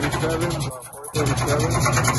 47, 437.